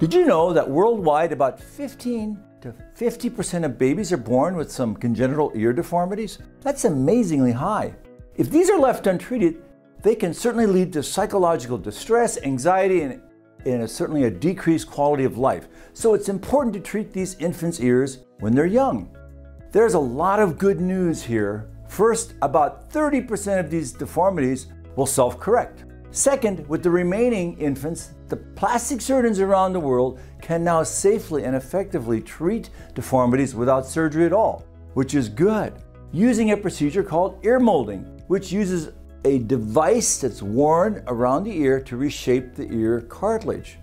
Did you know that worldwide about 15 to 50% of babies are born with some congenital ear deformities? That's amazingly high. If these are left untreated, they can certainly lead to psychological distress, anxiety, and, and a, certainly a decreased quality of life. So it's important to treat these infants' ears when they're young. There's a lot of good news here. First, about 30% of these deformities will self correct. Second, with the remaining infants, the plastic surgeons around the world can now safely and effectively treat deformities without surgery at all, which is good, using a procedure called ear molding, which uses a device that's worn around the ear to reshape the ear cartilage.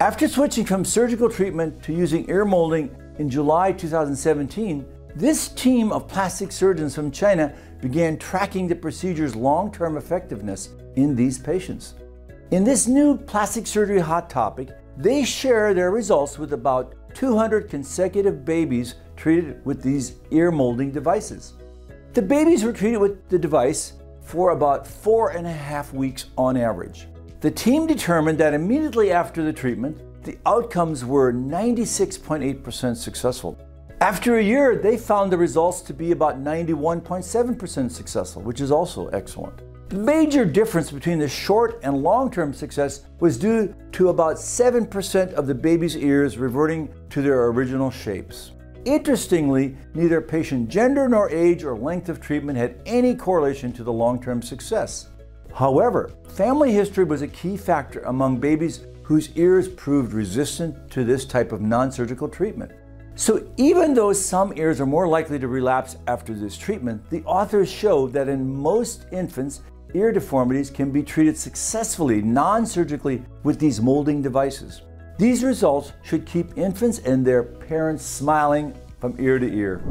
After switching from surgical treatment to using ear molding in July 2017, this team of plastic surgeons from China began tracking the procedure's long term effectiveness in these patients. In this new plastic surgery hot topic, they share their results with about 200 consecutive babies treated with these ear molding devices. The babies were treated with the device for about four and a half weeks on average. The team determined that immediately after the treatment, the outcomes were 96.8% successful. After a year, they found the results to be about 91.7% successful, which is also excellent. The major difference between the short and long term success was due to about 7% of the baby's ears reverting to their original shapes. Interestingly, neither patient gender nor age or length of treatment had any correlation to the long term success. However, family history was a key factor among babies whose ears proved resistant to this type of non surgical treatment. So, even though some ears are more likely to relapse after this treatment, the authors show that in most infants, ear deformities can be treated successfully non surgically with these molding devices. These results should keep infants and their parents smiling from ear to ear.